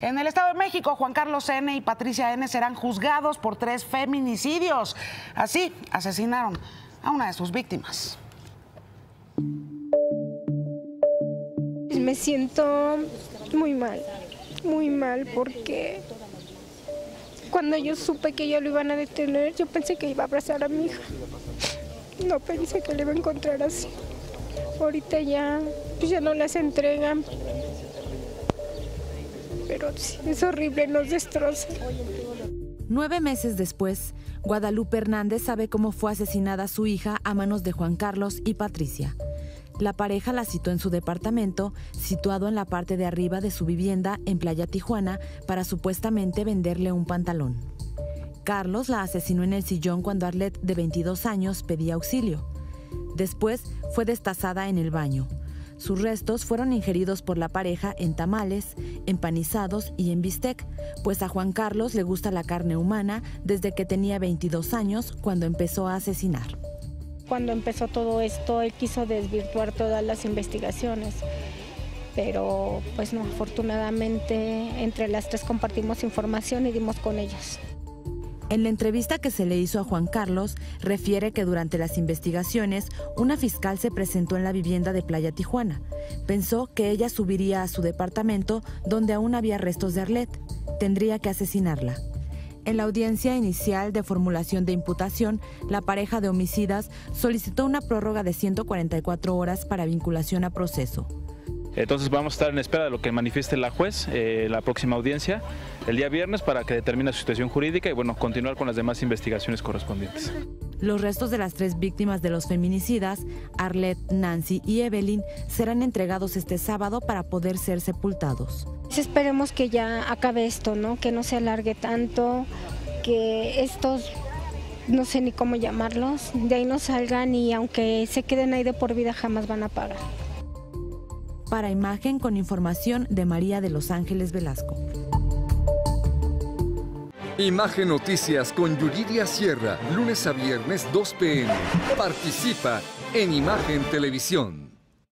En el Estado de México, Juan Carlos N. y Patricia N. serán juzgados por tres feminicidios. Así, asesinaron a una de sus víctimas. Me siento muy mal, muy mal porque cuando yo supe que ya lo iban a detener, yo pensé que iba a abrazar a mi hija. No pensé que le iba a encontrar así. Ahorita ya, pues ya no las entregan, pero es horrible, nos destroza. Nueve meses después, Guadalupe Hernández sabe cómo fue asesinada su hija a manos de Juan Carlos y Patricia. La pareja la citó en su departamento, situado en la parte de arriba de su vivienda en Playa Tijuana, para supuestamente venderle un pantalón. Carlos la asesinó en el sillón cuando Arlette, de 22 años, pedía auxilio. Después fue destazada en el baño. Sus restos fueron ingeridos por la pareja en tamales, empanizados y en bistec, pues a Juan Carlos le gusta la carne humana desde que tenía 22 años cuando empezó a asesinar. Cuando empezó todo esto, él quiso desvirtuar todas las investigaciones, pero pues no, afortunadamente entre las tres compartimos información y dimos con ellos. En la entrevista que se le hizo a Juan Carlos, refiere que durante las investigaciones, una fiscal se presentó en la vivienda de Playa Tijuana. Pensó que ella subiría a su departamento donde aún había restos de Arlette. Tendría que asesinarla. En la audiencia inicial de formulación de imputación, la pareja de homicidas solicitó una prórroga de 144 horas para vinculación a proceso. Entonces vamos a estar en espera de lo que manifieste la juez eh, la próxima audiencia el día viernes para que determine su situación jurídica y bueno, continuar con las demás investigaciones correspondientes. Los restos de las tres víctimas de los feminicidas, Arlette, Nancy y Evelyn, serán entregados este sábado para poder ser sepultados. Esperemos que ya acabe esto, ¿no? Que no se alargue tanto, que estos no sé ni cómo llamarlos, de ahí no salgan y aunque se queden ahí de por vida jamás van a pagar para imagen con información de María de Los Ángeles Velasco. Imagen Noticias con Yuridia Sierra, lunes a viernes 2 pm. Participa en Imagen Televisión.